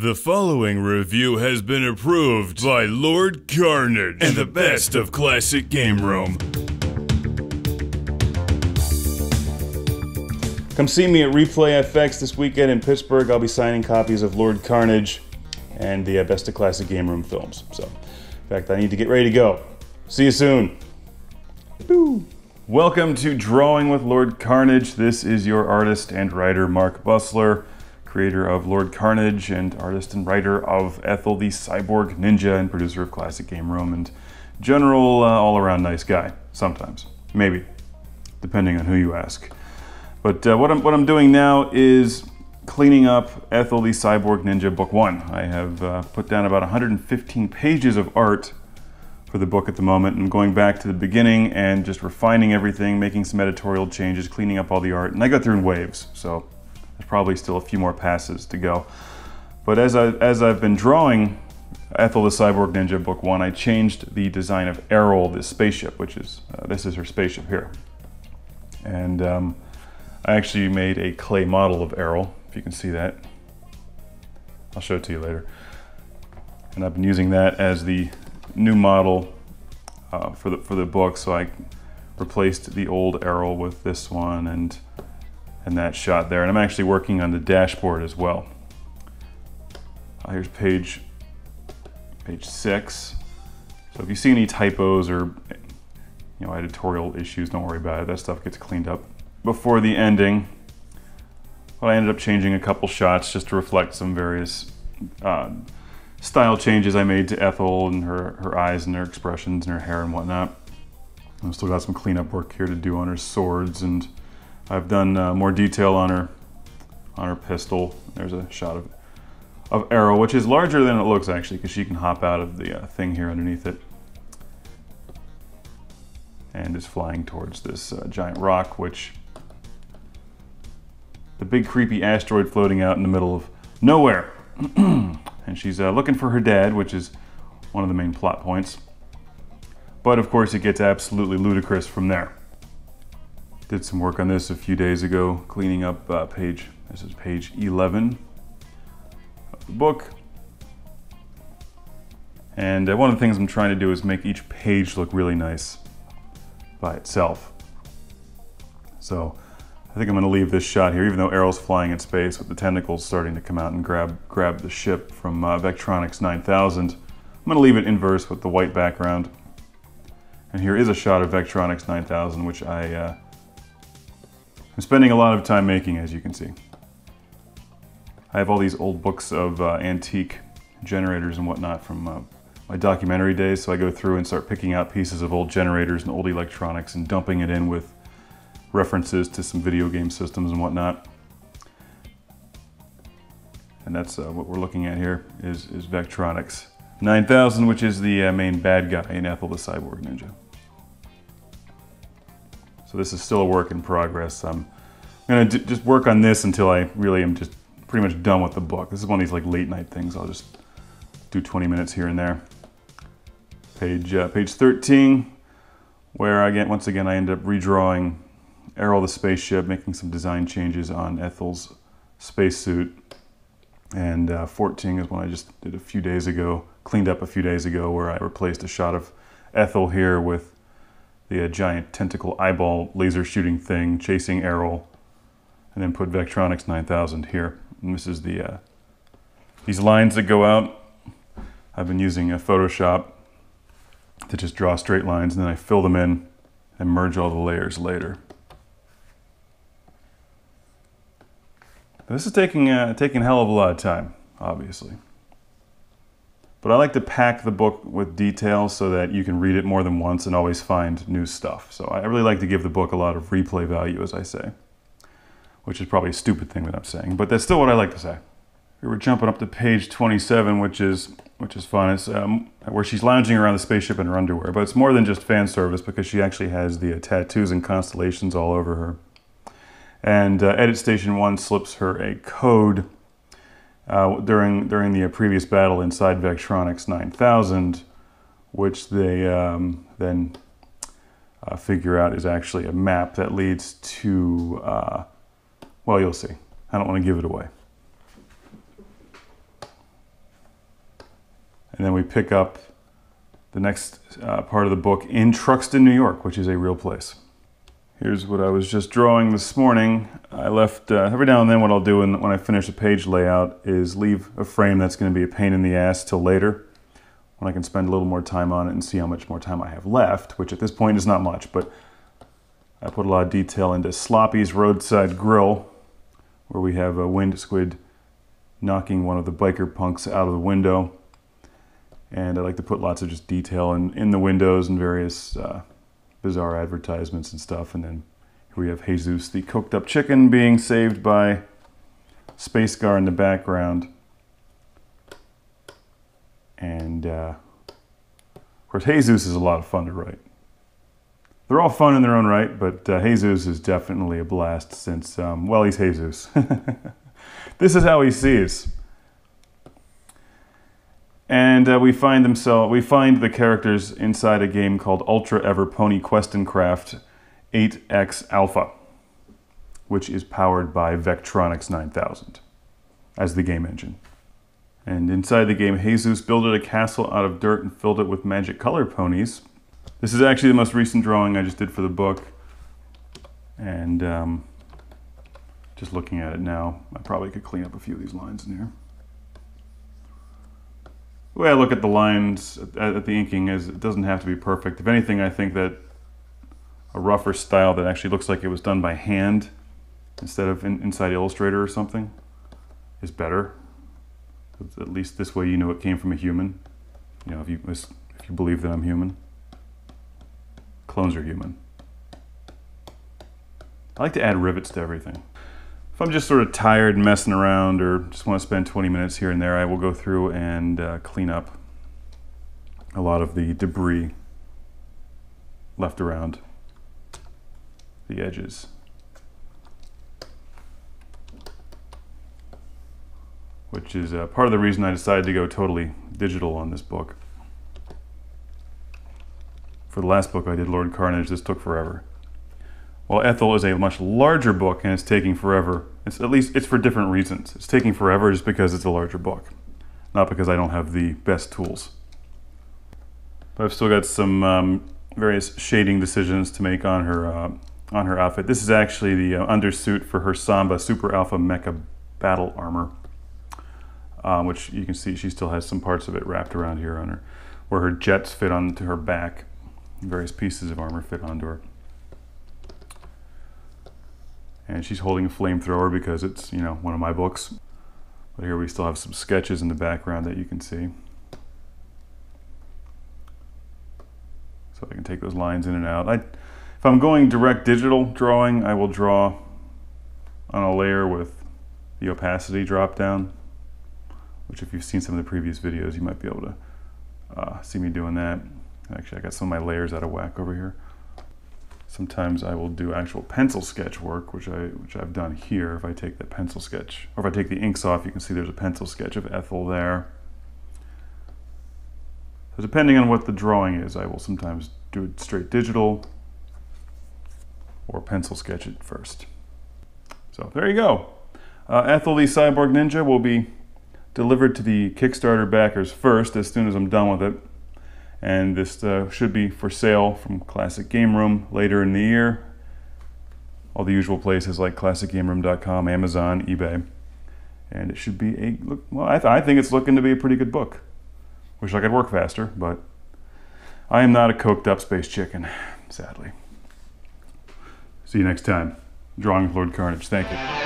The following review has been approved by Lord Karnage and the best of Classic Game Room. Come see me at Replay FX this weekend in Pittsburgh. I'll be signing copies of Lord Karnage and the uh, Best of Classic Game Room films. So, in fact, I need to get ready to go. See you soon. Woo. Welcome to Drawing with Lord Karnage. This is your artist and writer, Mark Bussler creator of Lord Karnage and artist and writer of Ethel the Cyborg Ninja and producer of Classic Game Room and general uh, all-around nice guy, sometimes, maybe, depending on who you ask. But uh, what, I'm, what I'm doing now is cleaning up Ethel the Cyborg Ninja Book 1. I have uh, put down about 115 pages of art for the book at the moment and going back to the beginning and just refining everything, making some editorial changes, cleaning up all the art. And I go through in waves, so there's probably still a few more passes to go. But as, I, as I've been drawing Ethel the Cyborg Ninja Book 1, I changed the design of Errol, this spaceship, which is, uh, this is her spaceship here. And um, I actually made a clay model of Errol, if you can see that. I'll show it to you later. And I've been using that as the new model uh, for, the, for the book, so I replaced the old Errol with this one and that shot there. And I'm actually working on the dashboard as well. Uh, here's page, page six. So if you see any typos or you know editorial issues, don't worry about it. That stuff gets cleaned up before the ending. Well, I ended up changing a couple shots just to reflect some various uh, style changes I made to Ethel and her, her eyes and her expressions and her hair and whatnot. I've still got some cleanup work here to do on her swords and I've done uh, more detail on her on her pistol. There's a shot of of Errol, which is larger than it looks actually, because she can hop out of the uh, thing here underneath it, and is flying towards this uh, giant rock, which the big creepy asteroid floating out in the middle of nowhere, and she's uh, looking for her dad, which is one of the main plot points. But of course, it gets absolutely ludicrous from there. Did some work on this a few days ago, cleaning up uh, page, this is page 11 of the book. And uh, one of the things I'm trying to do is make each page look really nice by itself. So I think I'm going to leave this shot here, even though Errol's flying in space with the tentacles starting to come out and grab, grab the ship from uh, Vectronix 9000. I'm going to leave it inverse with the white background. And here is a shot of Vectronix 9000, which I uh, I'm spending a lot of time making, as you can see. I have all these old books of uh, antique generators and whatnot from uh, my documentary days, so I go through and start picking out pieces of old generators and old electronics and dumping it in with references to some video game systems and whatnot. And that's uh, what we're looking at here is, is Vectronix 9000, which is the uh, main bad guy in Ethel the Cyborg Ninja. So this is still a work in progress. I'm gonna just work on this until I really am just pretty much done with the book. This is one of these like late night things. I'll just do 20 minutes here and there. Page, uh, page 13, where again, once again, I end up redrawing Errol the spaceship, making some design changes on Ethel's spacesuit. And uh, 14 is one I just did a few days ago, cleaned up a few days ago, where I replaced a shot of Ethel here with the uh, giant tentacle eyeball laser shooting thing chasing Errol, and then put Vectronix 9000 here. And this is the uh, these lines that go out. I've been using a Photoshop to just draw straight lines, and then I fill them in and merge all the layers later. This is taking uh, taking a hell of a lot of time, obviously. But I like to pack the book with details so that you can read it more than once and always find new stuff. So I really like to give the book a lot of replay value, as I say, which is probably a stupid thing that I'm saying, but that's still what I like to say. We're jumping up to page 27, which is which is fun. It's um, where she's lounging around the spaceship in her underwear, but it's more than just fan service because she actually has the uh, tattoos and constellations all over her. And uh, Edit Station 1 slips her a code uh, during, during the previous battle inside Vectronix 9000, which they um, then uh, figure out is actually a map that leads to, uh, well, you'll see. I don't want to give it away. And then we pick up the next uh, part of the book in Truxton, New York, which is a real place. Here's what I was just drawing this morning. I left, uh, every now and then what I'll do when, when I finish a page layout is leave a frame that's going to be a pain in the ass till later when I can spend a little more time on it and see how much more time I have left, which at this point is not much, but I put a lot of detail into Sloppy's Roadside Grill, where we have a wind squid knocking one of the biker punks out of the window. And I like to put lots of just detail in, in the windows and various uh, bizarre advertisements and stuff. And then here we have Jesus, the cooked up chicken, being saved by Space Gar in the background. And uh, of course, Jesus is a lot of fun to write. They're all fun in their own right, but uh, Jesus is definitely a blast since, um, well, he's Jesus. this is how he sees. And uh, we find themselves, we find the characters inside a game called Ultra Ever Pony Quest and Craft 8X Alpha, which is powered by Vectronix 9000 as the game engine. And inside the game, Jesus built a castle out of dirt and filled it with magic color ponies. This is actually the most recent drawing I just did for the book. And um, just looking at it now, I probably could clean up a few of these lines in here. The way I look at the lines at, the inking is it doesn't have to be perfect. If anything, I think that a rougher style that actually looks like it was done by hand instead of in, inside Illustrator or something is better. At least this way you know it came from a human. You know, if you, if you believe that I'm human. Clones are human. I like to add rivets to everything. If I'm just sort of tired and messing around or just want to spend 20 minutes here and there, I will go through and uh, clean up a lot of the debris left around the edges. Which is uh, part of the reason I decided to go totally digital on this book. For the last book I did, Lord Karnage, this took forever. Well, Ethel is a much larger book and it's taking forever. It's at least it's for different reasons. It's taking forever just because it's a larger book, not because I don't have the best tools. But I've still got some um, various shading decisions to make on her uh, on her outfit. This is actually the uh, undersuit for her Samba Super Alpha Mecha Battle Armor, um, which you can see she still has some parts of it wrapped around here on her, where her jets fit onto her back. Various pieces of armor fit onto her and she's holding a flamethrower because it's, you know, one of my books. But here we still have some sketches in the background that you can see. So I can take those lines in and out. I, if I'm going direct digital drawing, I will draw on a layer with the opacity drop down, which if you've seen some of the previous videos, you might be able to uh, see me doing that. Actually, I got some of my layers out of whack over here. Sometimes I will do actual pencil sketch work, which, I, which I've done here. If I take the pencil sketch, or if I take the inks off, you can see there's a pencil sketch of Ethel there. So depending on what the drawing is, I will sometimes do it straight digital or pencil sketch it first. So there you go. Uh, Ethel the Cyborg Ninja will be delivered to the Kickstarter backers first as soon as I'm done with it and this uh, should be for sale from Classic Game Room later in the year. All the usual places like classicgameroom.com, Amazon, eBay. And it should be a look. Well, I, th I think it's looking to be a pretty good book. Wish I could work faster, but I am not a coked up space chicken, sadly. See you next time. Drawing Lord Karnage. Thank you.